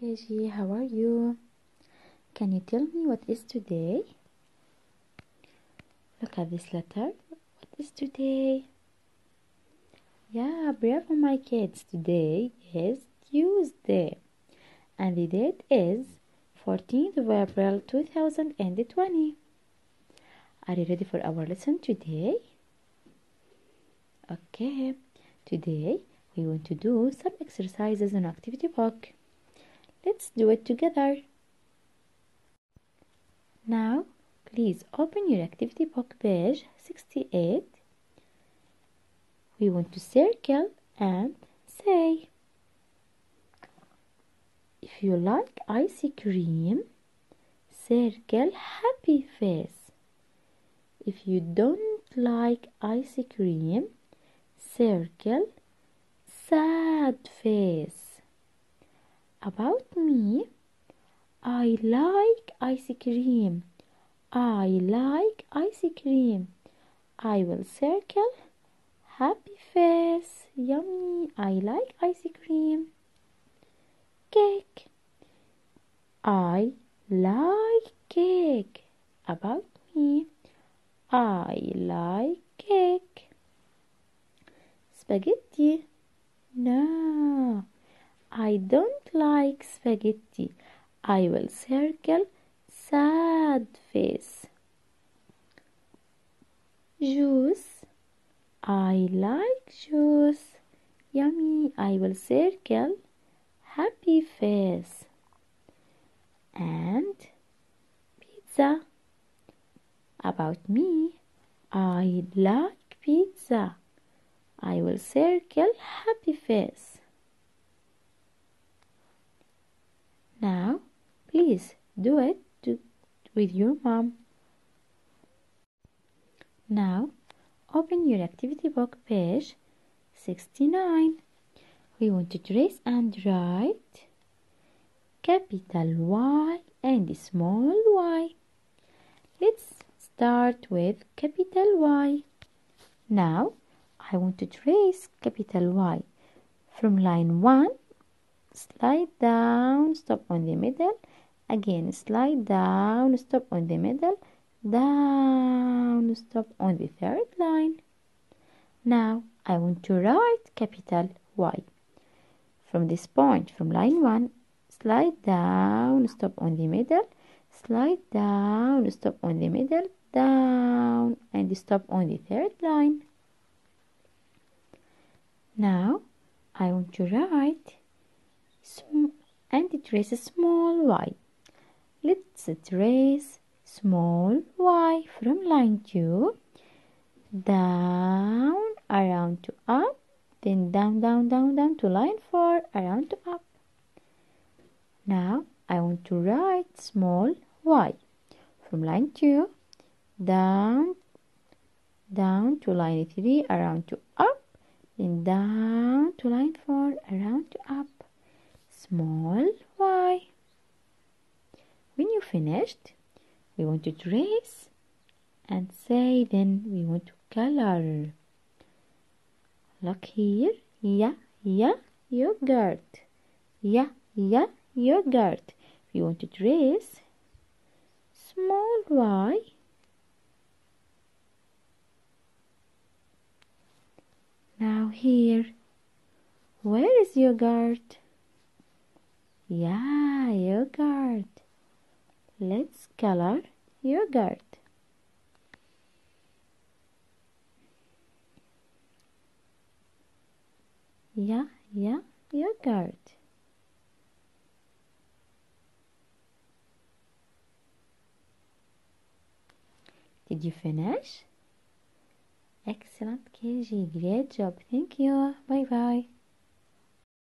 KG, how are you? Can you tell me what is today? Look at this letter. What is today? Yeah, bravo, my kids. Today is Tuesday, and the date is 14th of April 2020. Are you ready for our lesson today? Okay, today we want to do some exercises in activity book. Let's do it together. Now, please open your activity book page 68. We want to circle and say if you like ice cream, circle happy face. If you don't like ice cream, circle sad face. About me, I like ice cream. I like ice cream. I will circle happy face. Yummy. I like ice cream. Cake. I like cake. About me, I like cake. Spaghetti. No, I don't like spaghetti. I will circle sad face. Juice. I like juice. Yummy. I will circle happy face. And pizza. About me. I like pizza. I will circle happy face. Now, please do it to, with your mom. Now, open your activity book page 69. We want to trace and write capital Y and small y. Let's start with capital Y. Now, I want to trace capital Y from line 1 slide down stop on the middle. Again slide down stop on the middle. Down stop on the third line. Now I want to write capital Y. From this point from line 1 slide down stop on the middle. Slide down stop on the middle. Down and stop on the third line. Now I want to write and trace a small y. Let's trace small y from line 2 down around to up then down down down down to line 4 around to up. Now I want to write small y from line 2 down down to line 3 around to up then down to line 4 around to up small y. When you finished, we want to trace and say then we want to color. Look here, yeah, yeah, yogurt. Yeah, yeah, yogurt. We want to trace small y. Now here, where is your yogurt? Yeah, yogurt. Let's color yogurt. Yeah, yeah, yogurt. Did you finish? Excellent, KG. Great job. Thank you. Bye bye.